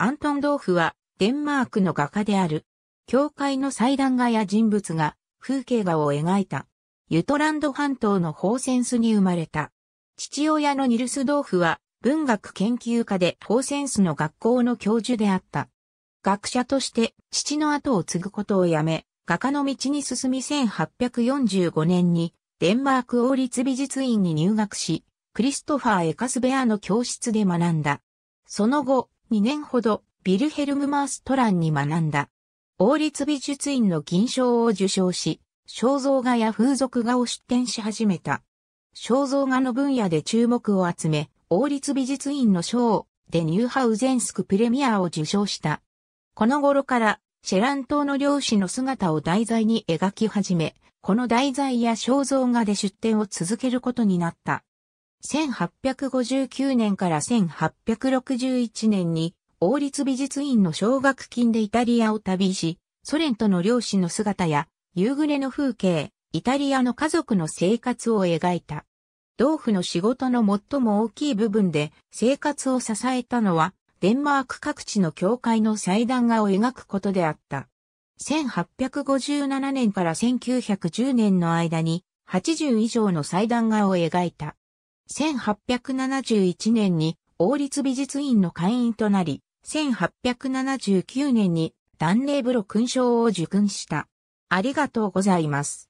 アントン・ドーフはデンマークの画家である。教会の祭壇画や人物が風景画を描いた。ユトランド半島のホーセンスに生まれた。父親のニルスドーフは文学研究家でホーセンスの学校の教授であった。学者として父の後を継ぐことをやめ、画家の道に進み1845年にデンマーク王立美術院に入学し、クリストファー・エカスベアの教室で学んだ。その後、2年ほどビルヘルム・マーストランに学んだ。王立美術院の銀賞を受賞し、肖像画や風俗画を出展し始めた。肖像画の分野で注目を集め、王立美術院の賞でニューハウゼンスクプレミアを受賞した。この頃からシェラン島の漁師の姿を題材に描き始め、この題材や肖像画で出展を続けることになった。1859年から1861年に王立美術院の奨学金でイタリアを旅し、ソ連との漁師の姿や夕暮れの風景、イタリアの家族の生活を描いた。同府の仕事の最も大きい部分で生活を支えたのは、デンマーク各地の教会の祭壇画を描くことであった。1857年から1910年の間に80以上の祭壇画を描いた。1871年に王立美術院の会員となり、1879年にダンレーブロ勲章を受勲した。ありがとうございます。